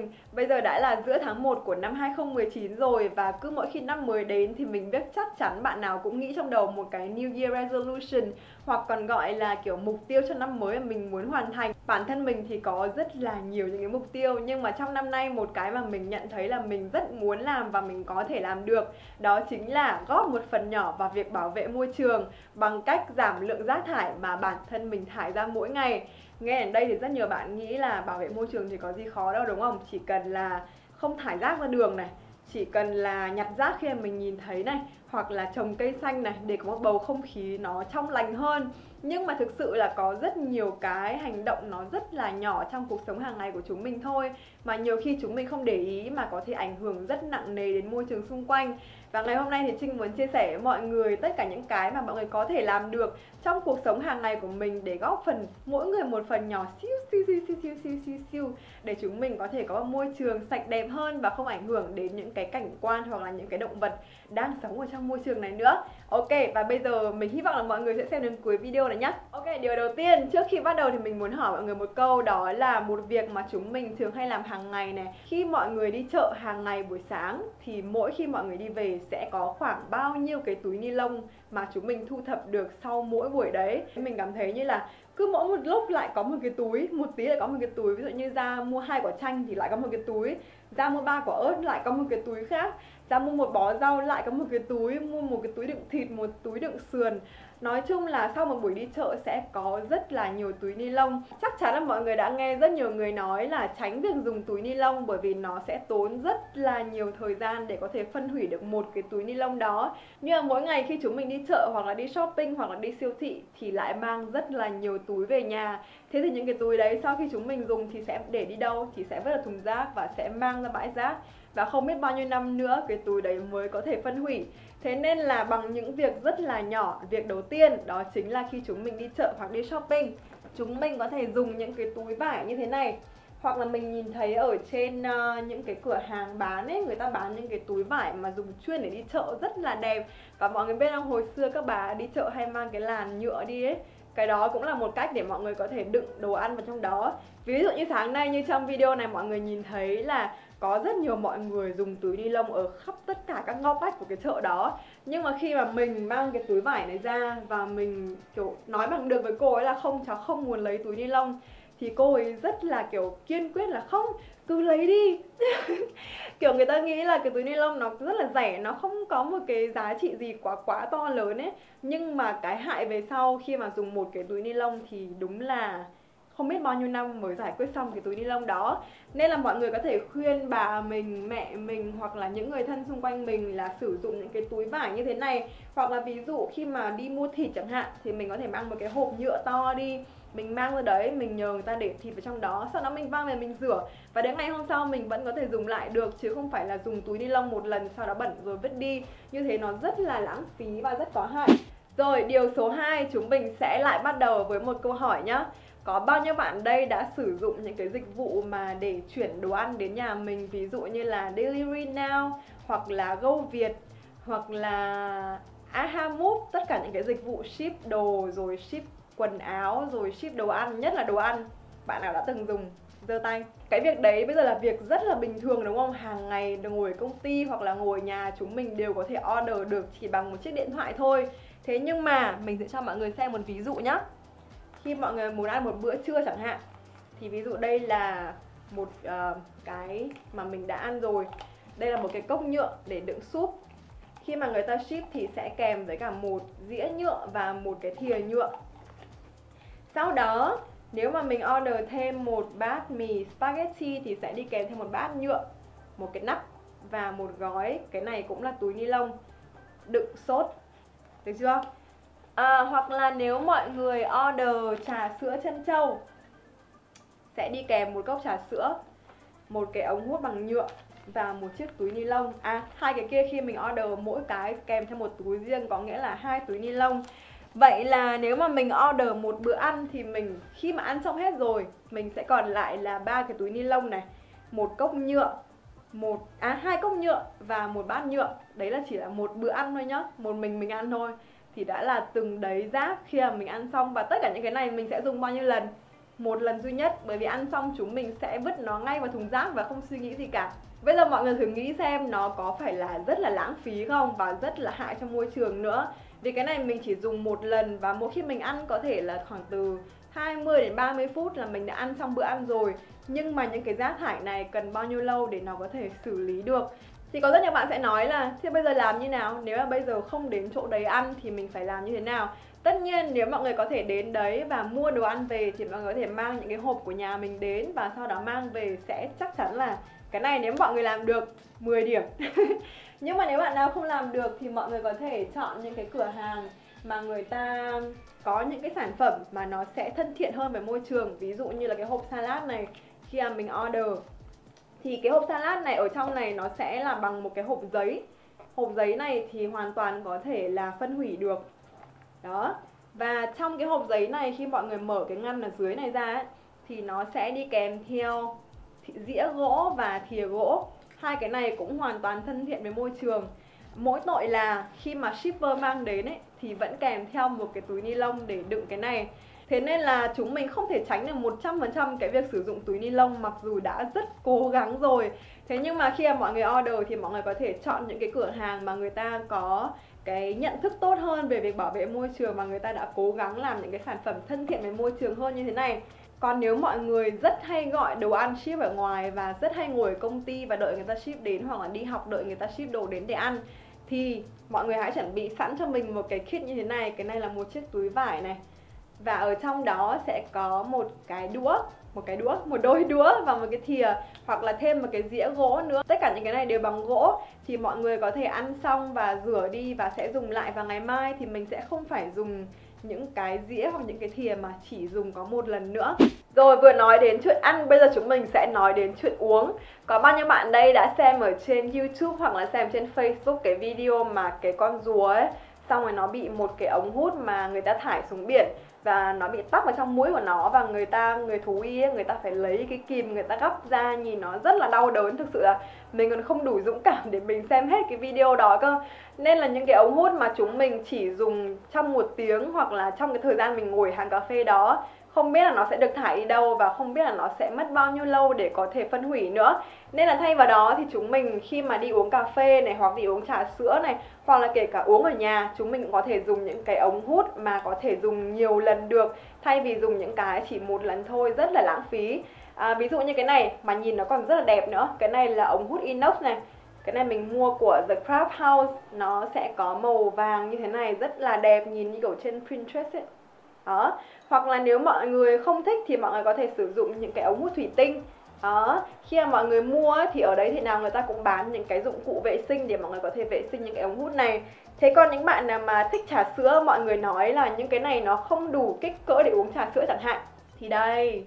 mình. Bây giờ đã là giữa tháng 1 của năm 2019 rồi Và cứ mỗi khi năm mới đến thì mình biết chắc chắn bạn nào cũng nghĩ trong đầu một cái New Year Resolution. Hoặc còn gọi là, kiểu, mục tiêu cho năm mới mà mình muốn hoàn thành. Bản thân mình thì có rất là nhiều những cái mục tiêu, Nhưng mà trong năm nay một cái mà mình nhận thấy là mình rất muốn làm và mình có thể làm được, Đó chính là góp một phần nhỏ vào việc bảo vệ môi trường Bằng cách giảm lượng rác thải mà bản thân mình thải ra mỗi ngày. Nghe đến đây thì rất nhiều bạn nghĩ là bảo vệ môi trường thì có gì khó đâu, đúng không? Chỉ cần là không thải rác ra đường này chỉ cần là nhặt rác khi mà mình nhìn thấy này, hoặc là trồng cây xanh này để có một bầu không khí nó trong lành hơn. Nhưng mà thực sự là có rất nhiều cái hành động nó rất là nhỏ trong cuộc sống hàng ngày của chúng mình thôi. Mà nhiều khi chúng mình không để ý mà có thể ảnh hưởng rất nặng nề đến môi trường xung quanh và ngày hôm nay thì Trinh muốn chia sẻ với mọi người tất cả những cái mà mọi người có thể làm được trong cuộc sống hàng ngày của mình để góp phần mỗi người một phần nhỏ siêu siêu siêu siêu siêu siêu xíu, xíu để chúng mình có thể có một môi trường sạch đẹp hơn và không ảnh hưởng đến những cái cảnh quan hoặc là những cái động vật đang sống ở trong môi trường này nữa. Ok và bây giờ mình hy vọng là mọi người sẽ xem đến cuối video này nhé. Ok điều đầu tiên trước khi bắt đầu thì mình muốn hỏi mọi người một câu đó là một việc mà chúng mình thường hay làm hàng ngày này. Khi mọi người đi chợ hàng ngày buổi sáng thì mỗi khi mọi người đi về sẽ có khoảng bao nhiêu cái túi ni lông mà chúng mình thu thập được sau mỗi buổi đấy. Mình cảm thấy như là cứ mỗi một lúc lại có một cái túi, một tí lại có một cái túi. Ví dụ như ra mua hai quả chanh thì lại có một cái túi, ra mua ba quả ớt lại có một cái túi khác, ra mua một bó rau lại có một cái túi, mua một cái túi đựng thịt, một túi đựng sườn. Nói chung là sau một buổi đi chợ sẽ có rất là nhiều túi ni lông. Chắc chắn là mọi người đã nghe rất nhiều người nói là tránh việc dùng túi ni lông Bởi vì nó sẽ tốn rất là nhiều thời gian để có thể phân hủy được một cái túi ni lông đó. Nhưng mà mỗi ngày khi chúng mình đi chợ hoặc là đi shopping hoặc là đi siêu thị Thì lại mang rất là nhiều túi về nhà. Thế thì những cái túi đấy sau khi chúng mình dùng thì sẽ để đi đâu? Thì sẽ vứt ở thùng rác và sẽ mang ra bãi rác và không biết bao nhiêu năm nữa cái túi đấy mới có thể phân hủy. Thế nên là bằng những việc rất là nhỏ Việc đầu tiên đó chính là khi chúng mình đi chợ hoặc đi shopping Chúng mình có thể dùng những cái túi vải như thế này. Hoặc là mình nhìn thấy ở trên uh, những cái cửa hàng bán ấy người ta bán những cái túi vải mà dùng chuyên để đi chợ rất là đẹp. Và mọi người biết không hồi xưa các bà đi chợ hay mang cái làn nhựa đi ấy cái đó cũng là một cách để mọi người có thể đựng đồ ăn vào trong đó. Ví dụ như sáng nay như trong video này mọi người nhìn thấy là có rất nhiều mọi người dùng túi ni lông ở khắp tất cả các ngóc ngách của cái chợ đó. Nhưng mà khi mà mình mang cái túi vải này ra và mình, kiểu, nói bằng được với cô ấy là không, cháu không muốn lấy túi ni lông, thì cô ấy rất là, kiểu, kiên quyết là không, cứ lấy đi. Kiểu, người ta nghĩ là cái túi ni lông nó rất là rẻ, nó không có một cái giá trị gì quá quá to lớn ấy. Nhưng mà cái hại về sau khi mà dùng một cái túi ni lông thì đúng là không biết bao nhiêu năm mới giải quyết xong cái túi ni lông đó. Nên là mọi người có thể khuyên bà mình, mẹ mình hoặc là những người thân xung quanh mình là sử dụng những cái túi vải như thế này. Hoặc là ví dụ khi mà đi mua thịt chẳng hạn thì mình có thể mang một cái hộp nhựa to đi. Mình mang ra đấy, mình nhờ người ta để thịt vào trong đó, sau đó mình mang về mình rửa. Và đến ngày hôm sau mình vẫn có thể dùng lại được, chứ không phải là dùng túi ni lông một lần sau đó bẩn rồi vứt đi. Như thế nó rất là lãng phí và rất có hại. Rồi, điều số 2 chúng mình sẽ lại bắt đầu với một câu hỏi nhá có bao nhiêu bạn đây đã sử dụng những cái dịch vụ mà để chuyển đồ ăn đến nhà mình? Ví dụ như là Delivery Now, hoặc là Go Việt, hoặc là Aha Move, tất cả những cái dịch vụ ship đồ, rồi ship quần áo, rồi ship đồ ăn, nhất là đồ ăn. Bạn nào đã từng dùng? Giơ tay. Cái việc đấy bây giờ là việc rất là bình thường, đúng không? Hàng ngày ngồi ở công ty hoặc là ngồi nhà chúng mình đều có thể order được chỉ bằng một chiếc điện thoại thôi. Thế nhưng mà mình sẽ cho mọi người xem một ví dụ nhé khi mọi người muốn ăn một bữa trưa chẳng hạn thì ví dụ đây là một uh, cái mà mình đã ăn rồi. Đây là một cái cốc nhựa để đựng súp. Khi mà người ta ship thì sẽ kèm với cả một dĩa nhựa và một cái thìa nhựa. Sau đó nếu mà mình order thêm một bát mì spaghetti thì sẽ đi kèm thêm một bát nhựa một cái nắp và một gói. Cái này cũng là túi ni lông đựng sốt. Được chưa? À, hoặc là nếu mọi người order trà sữa chân trâu sẽ đi kèm một cốc trà sữa một cái ống hút bằng nhựa và một chiếc túi ni lông. À hai cái kia khi mình order mỗi cái kèm theo một túi riêng có nghĩa là hai túi ni lông. Vậy là nếu mà mình order một bữa ăn thì mình khi mà ăn xong hết rồi mình sẽ còn lại là ba cái túi ni lông này một cốc nhựa một à hai cốc nhựa và một bát nhựa. Đấy là chỉ là một bữa ăn thôi nhá một mình mình ăn thôi thì đã là từng đấy rác khi mà mình ăn xong. Và tất cả những cái này mình sẽ dùng bao nhiêu lần? Một lần duy nhất, bởi vì ăn xong chúng mình sẽ vứt nó ngay vào thùng rác và không suy nghĩ gì cả. Bây giờ mọi người thử nghĩ xem nó có phải là rất là lãng phí không và rất là hại cho môi trường nữa. Vì cái này mình chỉ dùng một lần và mỗi khi mình ăn có thể là khoảng từ 20 đến 30 phút là mình đã ăn xong bữa ăn rồi. Nhưng mà những cái rác thải này cần bao nhiêu lâu để nó có thể xử lý được? Thì có rất nhiều bạn sẽ nói là, thế bây giờ làm như nào? Nếu mà bây giờ không đến chỗ đấy ăn thì mình phải làm như thế nào? Tất nhiên nếu mọi người có thể đến đấy và mua đồ ăn về thì mọi người có thể mang những cái hộp của nhà mình đến và sau đó mang về sẽ chắc chắn là cái này nếu mọi người làm được 10 điểm. Nhưng mà nếu bạn nào không làm được thì mọi người có thể chọn những cái cửa hàng mà người ta có những cái sản phẩm mà nó sẽ thân thiện hơn với môi trường. Ví dụ như là cái hộp salad này. Khi mà mình order thì cái hộp salad này ở trong này nó sẽ là bằng một cái hộp giấy. Hộp giấy này thì hoàn toàn có thể là phân hủy được. Đó. Và trong cái hộp giấy này khi mọi người mở cái ngăn ở dưới này ra ấy, thì nó sẽ đi kèm theo dĩa gỗ và thìa gỗ. Hai cái này cũng hoàn toàn thân thiện với môi trường. Mỗi tội là khi mà shipper mang đến ấy thì vẫn kèm theo một cái túi ni lông để đựng cái này. Thế nên là chúng mình không thể tránh được 100% cái việc sử dụng túi ni lông, mặc dù đã rất cố gắng rồi. Thế nhưng mà khi mà mọi người order thì mọi người có thể chọn những cái cửa hàng mà người ta có cái nhận thức tốt hơn về việc bảo vệ môi trường và người ta đã cố gắng làm những cái sản phẩm thân thiện với môi trường hơn như thế này. Còn nếu mọi người rất hay gọi đồ ăn ship ở ngoài và rất hay ngồi ở công ty và đợi người ta ship đến hoặc là đi học đợi người ta ship đồ đến để ăn, thì mọi người hãy chuẩn bị sẵn cho mình một cái kit như thế này. Cái này là một chiếc túi vải này và ở trong đó sẽ có một cái đũa một cái đũa, một đôi đũa và một cái thìa hoặc là thêm một cái dĩa gỗ nữa. Tất cả những cái này đều bằng gỗ. Thì mọi người có thể ăn xong và rửa đi và sẽ dùng lại. Vào ngày mai thì mình sẽ không phải dùng những cái dĩa hoặc những cái thìa mà chỉ dùng có một lần nữa. Rồi vừa nói đến chuyện ăn, bây giờ chúng mình sẽ nói đến chuyện uống. Có bao nhiêu bạn đây đã xem ở trên Youtube hoặc là xem trên Facebook cái video mà cái con rùa ấy Xong rồi nó bị một cái ống hút mà người ta thải xuống biển và nó bị tắc vào trong mũi của nó và người ta người thú y ấy, người ta phải lấy cái kìm người ta gấp ra nhìn nó rất là đau đớn. Thực sự là mình còn không đủ dũng cảm để mình xem hết cái video đó cơ. Nên là những cái ống hút mà chúng mình chỉ dùng trong một tiếng hoặc là trong cái thời gian mình ngồi hàng cà phê đó không biết là nó sẽ được thải đi đâu và không biết là nó sẽ mất bao nhiêu lâu để có thể phân hủy nữa. Nên là thay vào đó thì chúng mình khi mà đi uống cà phê này hoặc đi uống trà sữa này hoặc là kể cả uống ở nhà chúng mình cũng có thể dùng những cái ống hút mà có thể dùng nhiều lần được thay vì dùng những cái chỉ một lần thôi rất là lãng phí. À, ví dụ như cái này mà nhìn nó còn rất là đẹp nữa. Cái này là ống hút inox này. Cái này mình mua của The Craft House. Nó sẽ có màu vàng như thế này rất là đẹp nhìn như kiểu trên Pinterest ấy đó. Hoặc là nếu mọi người không thích thì mọi người có thể sử dụng những cái ống hút thủy tinh. Đó. Khi mà mọi người mua thì ở đấy thì nào người ta cũng bán những cái dụng cụ vệ sinh để mọi người có thể vệ sinh những cái ống hút này. Thế còn những bạn nào mà thích trà sữa, mọi người nói là những cái này nó không đủ kích cỡ để uống trà sữa chẳng hạn. Thì đây,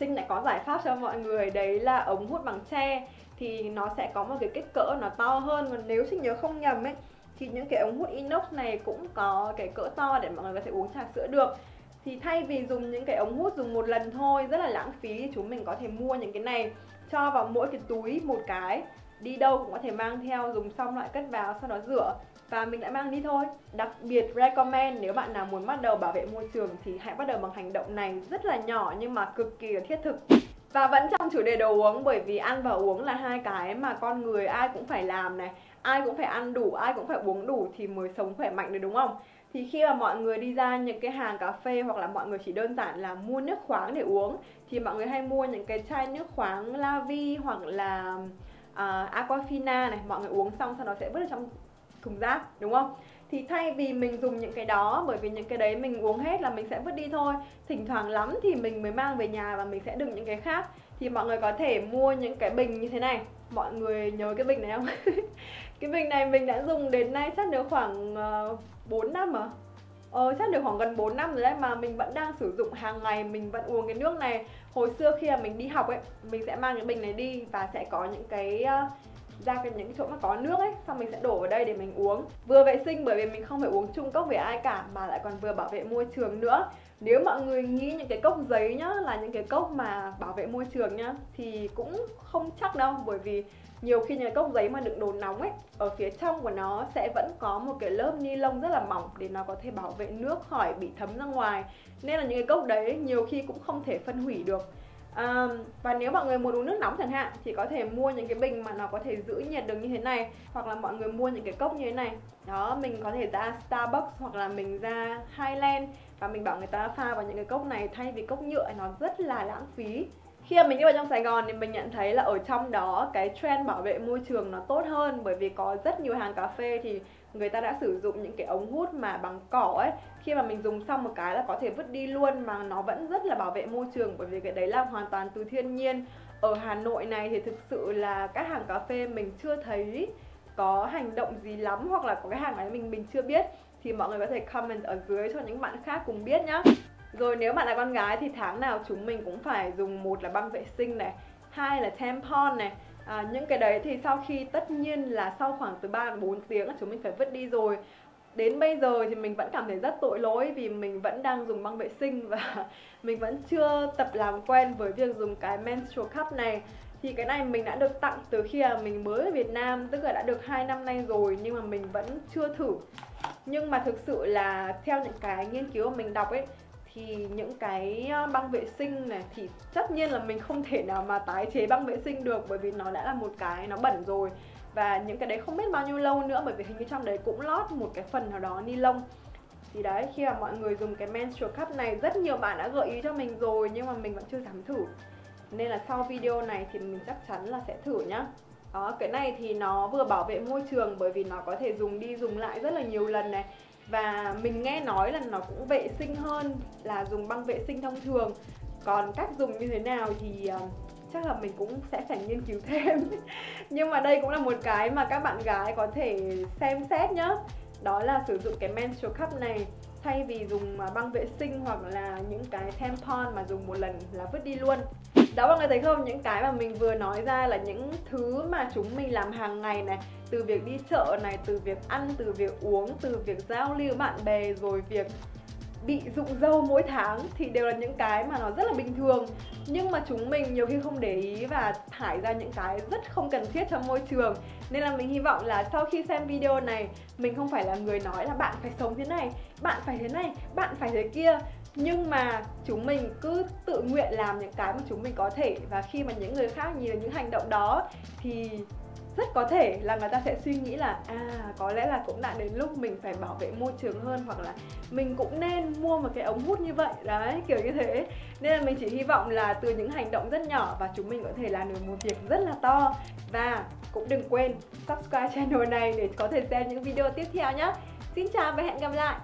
Trinh lại có giải pháp cho mọi người. Đấy là ống hút bằng tre. Thì nó sẽ có một cái kích cỡ nó to hơn. Còn nếu Trinh nhớ không nhầm ấy thì những cái ống hút inox này cũng có cái cỡ to để mọi người có thể uống trà sữa được. Thì thay vì dùng những cái ống hút dùng một lần thôi, rất là lãng phí chúng mình có thể mua những cái này cho vào mỗi cái túi một cái. Đi đâu cũng có thể mang theo, dùng xong lại cất vào, sau đó rửa. Và mình lại mang đi thôi. Đặc biệt recommend, nếu bạn nào muốn bắt đầu bảo vệ môi trường thì hãy bắt đầu bằng hành động này. Rất là nhỏ nhưng mà cực kỳ là thiết thực và vẫn trong chủ đề đồ uống bởi vì ăn và uống là hai cái mà con người ai cũng phải làm này ai cũng phải ăn đủ ai cũng phải uống đủ thì mới sống khỏe mạnh được đúng không? Thì khi mà mọi người đi ra những cái hàng cà phê hoặc là mọi người chỉ đơn giản là mua nước khoáng để uống thì mọi người hay mua những cái chai nước khoáng Lavi hoặc là uh, Aquafina này mọi người uống xong sau đó sẽ vứt ở trong thùng rác đúng không? Thì thay vì mình dùng những cái đó bởi vì những cái đấy mình uống hết là mình sẽ vứt đi thôi. Thỉnh thoảng lắm thì mình mới mang về nhà và mình sẽ đựng những cái khác. Thì mọi người có thể mua những cái bình như thế này. Mọi người nhớ cái bình này không? Cái bình này mình đã dùng đến nay chắc được khoảng ờ, uh, 4 năm à? Ờ, chắc được khoảng gần 4 năm rồi đấy mà mình vẫn đang sử dụng hàng ngày mình vẫn uống cái nước này. Hồi xưa khi mà mình đi học ấy mình sẽ mang cái bình này đi và sẽ có những cái uh, ra cái những chỗ mà có nước ấy, xong mình sẽ đổ vào đây để mình uống. Vừa vệ sinh bởi vì mình không phải uống chung cốc với ai cả, mà lại còn vừa bảo vệ môi trường nữa. Nếu mọi người nghĩ những cái cốc giấy nhá, là những cái cốc mà bảo vệ môi trường nhá, thì cũng không chắc đâu, bởi vì nhiều khi những cái cốc giấy mà đựng đồ nóng ấy, ở phía trong của nó sẽ vẫn có một cái lớp ni lông rất là mỏng để nó có thể bảo vệ nước khỏi bị thấm ra ngoài. Nên là những cái cốc đấy nhiều khi cũng không thể phân hủy được à, và nếu mọi người muốn uống nước nóng chẳng hạn thì có thể mua những cái bình mà nó có thể giữ nhiệt được như thế này hoặc là mọi người mua những cái cốc như thế này. Đó mình có thể ra Starbucks hoặc là mình ra Highland và mình bảo người ta pha vào những cái cốc này thay vì cốc nhựa nó rất là lãng phí. Khi mà mình đi vào trong Sài Gòn thì mình nhận thấy là ở trong đó cái trend bảo vệ môi trường nó tốt hơn bởi vì có rất nhiều hàng cà phê thì người ta đã sử dụng những cái ống hút mà bằng cỏ ấy. Khi mà mình dùng xong một cái là có thể vứt đi luôn mà nó vẫn rất là bảo vệ môi trường, bởi vì cái đấy là hoàn toàn từ thiên nhiên. Ở Hà Nội này thì thực sự là các hàng cà phê mình chưa thấy có hành động gì lắm hoặc là có cái hàng này mình mình chưa biết. Thì mọi người có thể comment ở dưới cho những bạn khác cùng biết nhá. Rồi nếu bạn là con gái thì tháng nào chúng mình cũng phải dùng một là băng vệ sinh này, hai là tampon này à, những cái đấy thì sau khi tất nhiên là sau khoảng từ 3 đến 4 tiếng chúng mình phải vứt đi rồi. Đến bây giờ thì mình vẫn cảm thấy rất tội lỗi vì mình vẫn đang dùng băng vệ sinh và mình vẫn chưa tập làm quen với việc dùng cái menstrual cup này. Thì cái này mình đã được tặng từ khi là mình mới ở Việt Nam tức là đã được 2 năm nay rồi nhưng mà mình vẫn chưa thử. Nhưng mà thực sự là theo những cái nghiên cứu mà mình đọc ấy thì những cái ờ, băng vệ sinh này thì tất nhiên là mình không thể nào mà tái chế băng vệ sinh được bởi vì nó đã là một cái nó bẩn rồi. Và những cái đấy không biết bao nhiêu lâu nữa bởi vì hình như trong đấy cũng lót một cái phần nào đó ni lông. Thì đấy, khi mà mọi người dùng cái menstrual cup này, rất nhiều bạn đã gợi ý cho mình rồi nhưng mà mình vẫn chưa dám thử. Nên là sau video này thì mình chắc chắn là sẽ thử nhá. Đó, cái này thì nó vừa bảo vệ môi trường bởi vì nó có thể dùng đi dùng lại rất là nhiều lần này và mình nghe nói là nó cũng vệ sinh hơn là dùng băng vệ sinh thông thường. Còn cách dùng như thế nào thì uh, chắc là mình cũng sẽ phải nghiên cứu thêm. Nhưng mà đây cũng là một cái mà các bạn gái có thể xem xét nhá. Đó là sử dụng cái menstrual cup này thay vì dùng ờ, băng vệ sinh hoặc là những cái tampon mà dùng một lần là vứt đi luôn đó mọi người thấy không? Những cái mà mình vừa nói ra là những thứ mà chúng mình làm hàng ngày này, từ việc đi chợ này, từ việc ăn, từ việc uống, từ việc giao lưu bạn bè, rồi việc bị rụng dâu mỗi tháng thì đều là những cái mà nó rất là bình thường. Nhưng mà chúng mình nhiều khi không để ý và thải ra những cái rất không cần thiết cho môi trường. Nên là mình hy vọng là sau khi xem video này, mình không phải là người nói là bạn phải sống thế này, bạn phải thế này, bạn phải thế kia nhưng mà chúng mình cứ tự nguyện làm những cái mà chúng mình có thể. Và khi mà những người khác nhìn những hành động đó, thì rất có thể là người ta sẽ suy nghĩ là à có lẽ là cũng đã đến lúc mình phải bảo vệ môi trường hơn, hoặc là mình cũng nên mua một cái ống hút như vậy. Đấy, kiểu như thế. Nên là mình chỉ hy vọng là từ những hành động rất nhỏ và chúng mình có thể làm được một việc rất là to. Và cũng đừng quên subscribe channel này để có thể xem những video tiếp theo nhé xin chào và hẹn gặp lại!